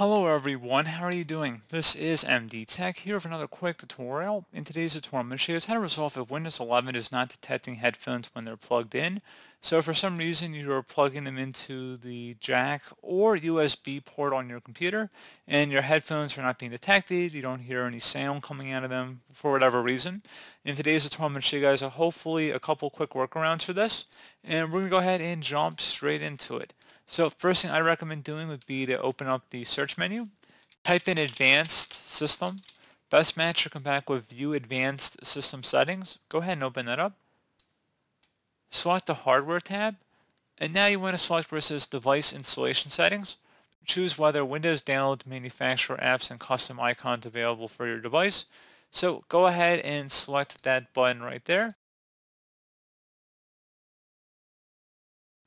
Hello everyone, how are you doing? This is MD Tech here with another quick tutorial. In today's tutorial, I'm going to show you how to resolve if Windows 11 is not detecting headphones when they're plugged in. So for some reason you're plugging them into the jack or USB port on your computer and your headphones are not being detected, you don't hear any sound coming out of them for whatever reason. In today's tutorial, I'm going to show you guys a, hopefully a couple quick workarounds for this and we're going to go ahead and jump straight into it. So first thing I recommend doing would be to open up the search menu, type in advanced system, best match will come back with view advanced system settings. Go ahead and open that up. Select the hardware tab and now you want to select where it says device installation settings. Choose whether Windows download manufacturer apps and custom icons available for your device. So go ahead and select that button right there.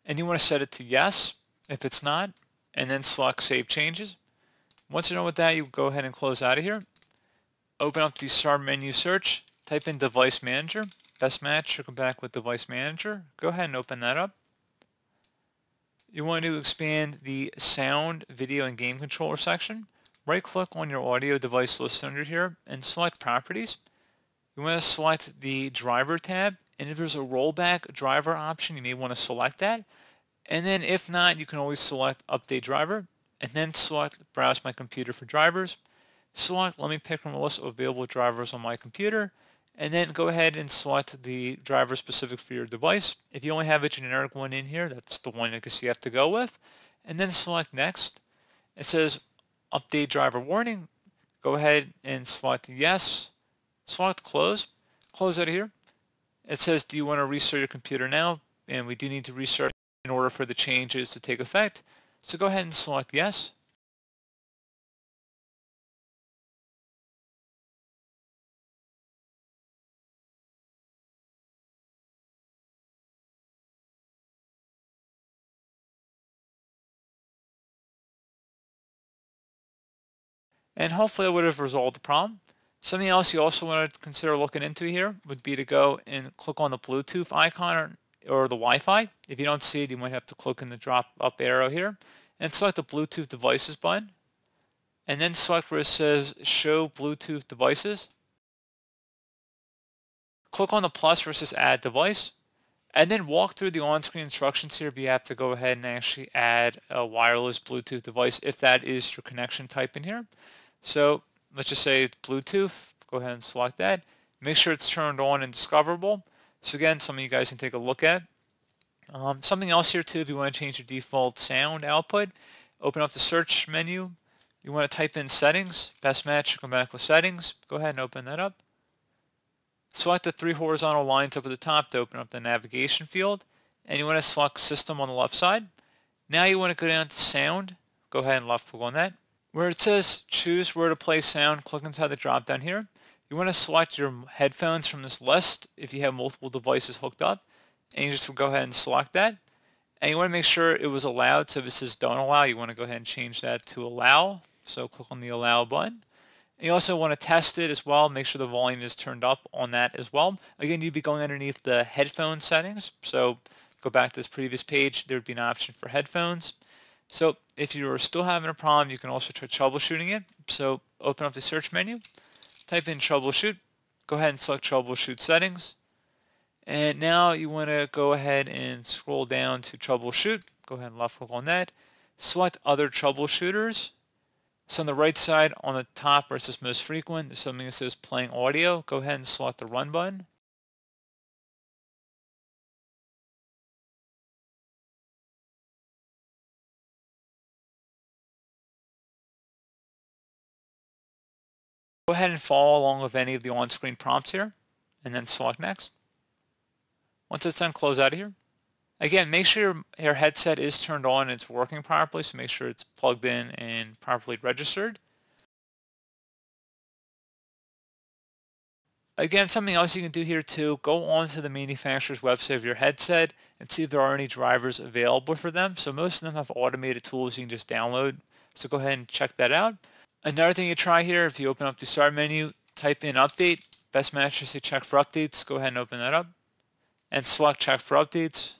And you want to set it to yes if it's not, and then select Save Changes. Once you're done with that, you go ahead and close out of here. Open up the Start menu search, type in Device Manager. Best match, you'll come back with Device Manager. Go ahead and open that up. You want to expand the Sound, Video, and Game Controller section. Right-click on your audio device list under here and select Properties. You want to select the Driver tab, and if there's a rollback driver option, you may want to select that. And then if not, you can always select Update Driver and then select Browse My Computer for drivers. Select Let me pick from a list of available drivers on my computer and then go ahead and select the driver specific for your device. If you only have a generic one in here, that's the one guess you have to go with. And then select Next. It says Update Driver Warning. Go ahead and select Yes. Select Close. Close out of here. It says, do you want to restart your computer now? And we do need to restart in order for the changes to take effect. So go ahead and select yes. And hopefully it would have resolved the problem. Something else you also want to consider looking into here would be to go and click on the Bluetooth icon or the Wi-Fi. If you don't see it, you might have to click in the drop up arrow here and select the Bluetooth devices button and then select where it says show Bluetooth devices. Click on the plus versus add device and then walk through the on-screen instructions here if you have to go ahead and actually add a wireless Bluetooth device if that is your connection type in here. So let's just say Bluetooth. Go ahead and select that. Make sure it's turned on and discoverable. So again, some of you guys can take a look at. Um, something else here too, if you want to change your default sound output, open up the search menu. You want to type in settings, best match, come back with settings. Go ahead and open that up. Select the three horizontal lines up at the top to open up the navigation field. And you want to select system on the left side. Now you want to go down to sound. Go ahead and left click on that. Where it says choose where to play sound, click inside the drop down here. You want to select your headphones from this list if you have multiple devices hooked up. And you just go ahead and select that. And you want to make sure it was allowed. So if it says don't allow, you want to go ahead and change that to allow. So click on the allow button. And you also want to test it as well. Make sure the volume is turned up on that as well. Again, you'd be going underneath the headphone settings. So go back to this previous page. There would be an option for headphones. So if you're still having a problem, you can also try troubleshooting it. So open up the search menu type in troubleshoot, go ahead and select troubleshoot settings. And now you want to go ahead and scroll down to troubleshoot. Go ahead and left click on that. Select other troubleshooters. So on the right side on the top where it says most frequent, there's something that says playing audio. Go ahead and select the run button. Go ahead and follow along with any of the on-screen prompts here and then select next. Once it's done, close out of here. Again, make sure your, your headset is turned on and it's working properly, so make sure it's plugged in and properly registered. Again, something else you can do here too, go onto the manufacturer's website of your headset and see if there are any drivers available for them. So most of them have automated tools you can just download. So go ahead and check that out. Another thing you try here, if you open up the start menu, type in update, best match to check for updates, go ahead and open that up and select check for updates.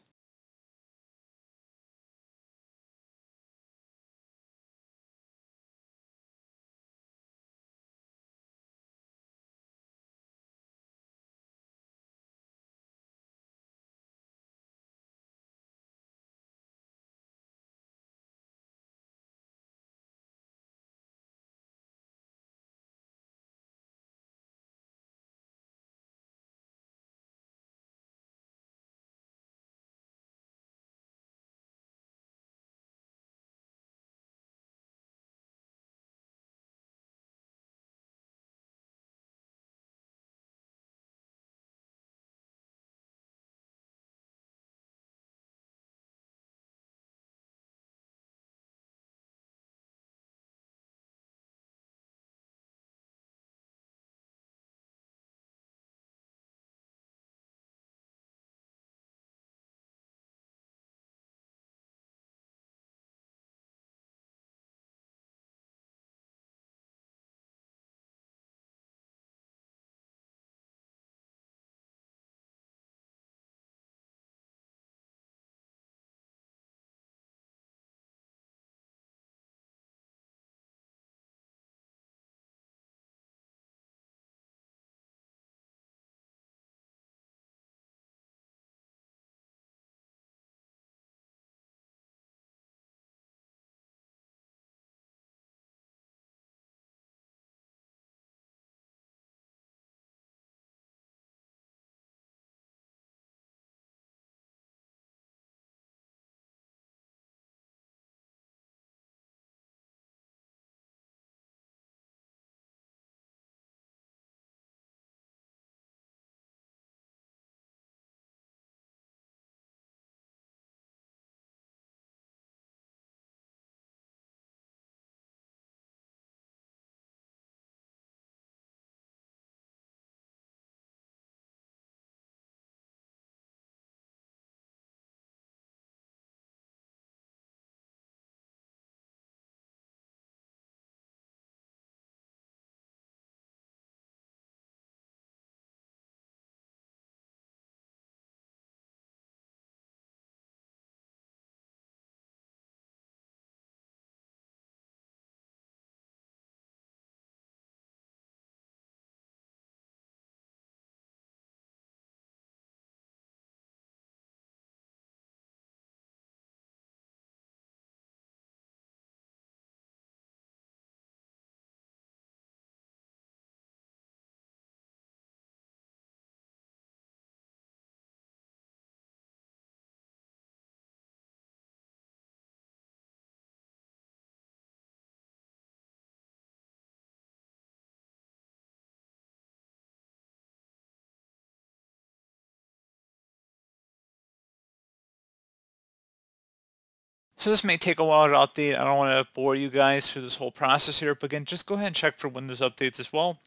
So this may take a while to update. I don't want to bore you guys through this whole process here, but again, just go ahead and check for Windows updates as well.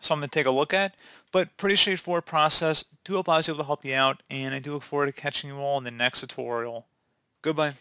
Something to take a look at, but pretty straightforward process. Do hope I was able to help you out, and I do look forward to catching you all in the next tutorial. Goodbye.